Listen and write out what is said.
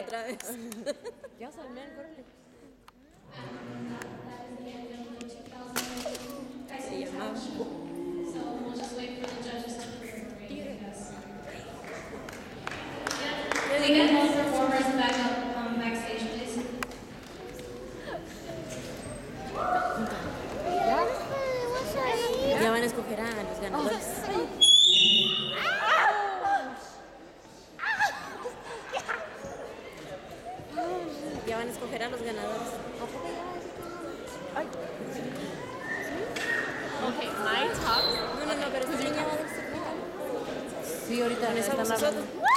otra vez. Se llama. Ya van a escoger a los ganadores. Ya van a escoger a los ganadores. Okay, my top. No, no, no, pero decir Sí, ahorita eso están hablando.